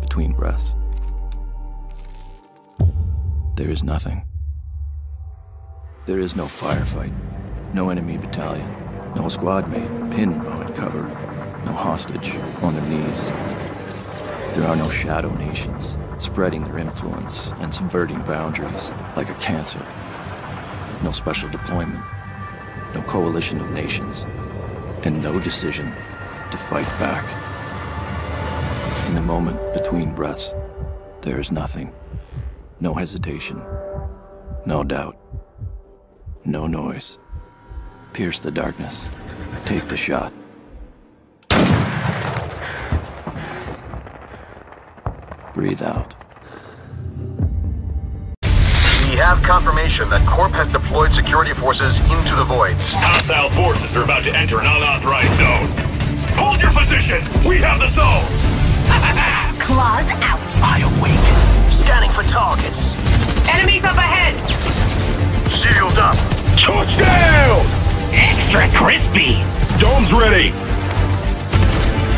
between breaths. There is nothing. There is no firefight, no enemy battalion, no squad mate pinned behind cover, no hostage on their knees. There are no shadow nations spreading their influence and subverting boundaries like a cancer. No special deployment, no coalition of nations, and no decision to fight back. In the moment between breaths, there is nothing. No hesitation. No doubt. No noise. Pierce the darkness. Take the shot. Breathe out. We have confirmation that Corp has deployed security forces into the voids. Hostile forces are about to enter an unauthorized zone. Hold your position! We have the zone! Claws out. I await. Scanning for targets. Enemies up ahead! Shield up. Touchdown! Extra crispy. Dome's ready!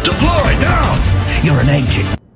Deploy now! You're an agent.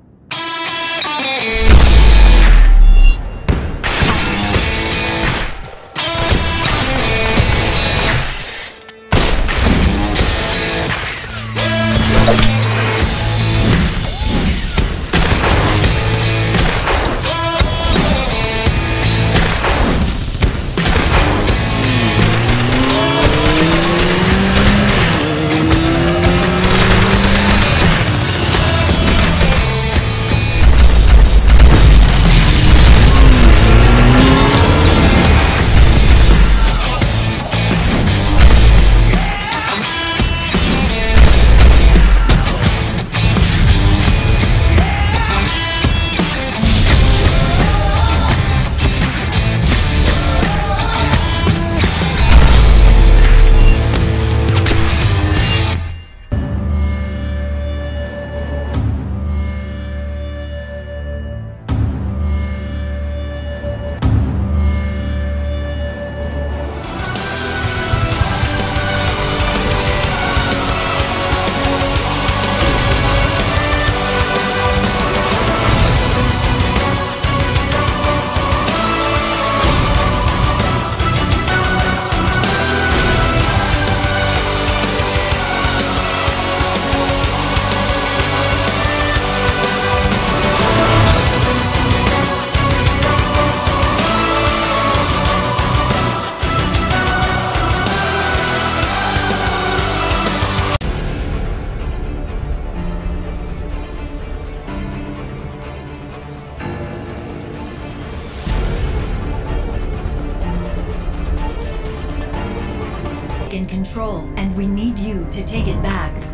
In control, and we need you to take it back.